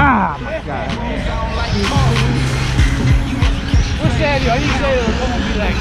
Ah, my God. What's that? Are you saying was gonna be like